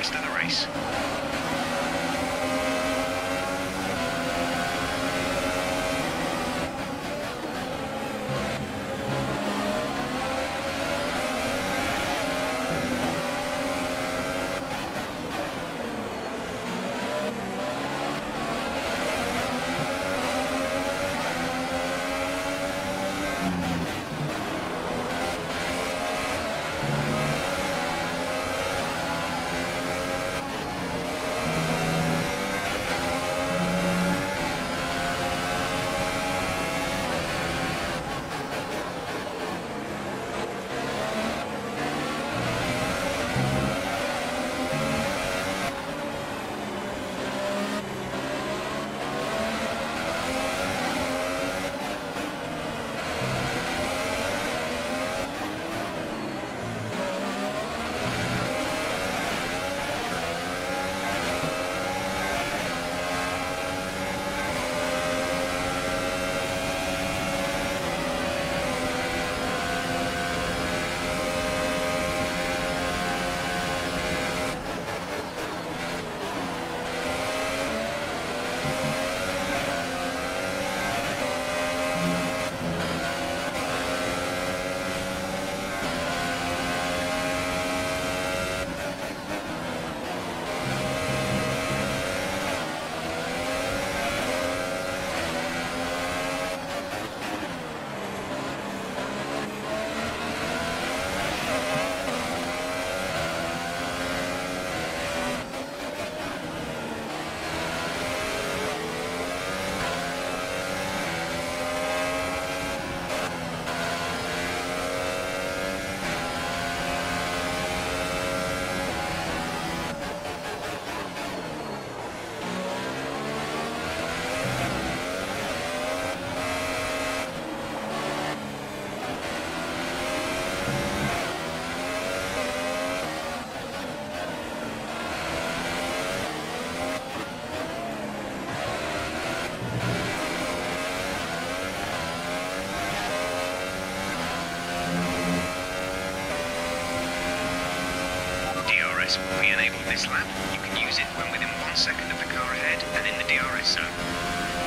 rest of the race. DRS will be enabled this lap. You can use it when within one second of the car ahead and in the DRS zone.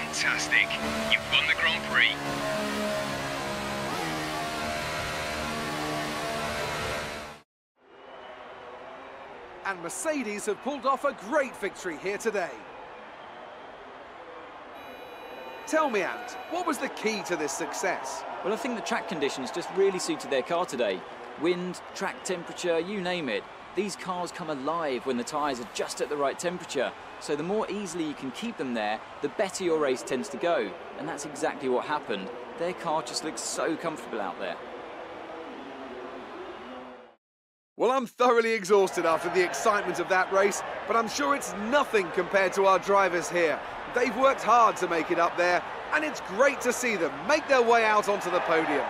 Fantastic. You've won the Grand Prix. And Mercedes have pulled off a great victory here today. Tell me, Ant, what was the key to this success? Well, I think the track conditions just really suited their car today. Wind, track temperature, you name it. These cars come alive when the tyres are just at the right temperature. So the more easily you can keep them there, the better your race tends to go. And that's exactly what happened. Their car just looks so comfortable out there. Well, I'm thoroughly exhausted after the excitement of that race, but I'm sure it's nothing compared to our drivers here. They've worked hard to make it up there, and it's great to see them make their way out onto the podium.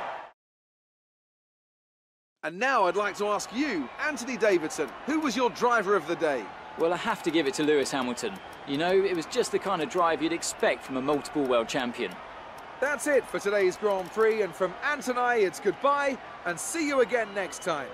And now I'd like to ask you, Anthony Davidson, who was your driver of the day? Well, I have to give it to Lewis Hamilton. You know, it was just the kind of drive you'd expect from a multiple world champion. That's it for today's Grand Prix, and from Ant and I, it's goodbye, and see you again next time.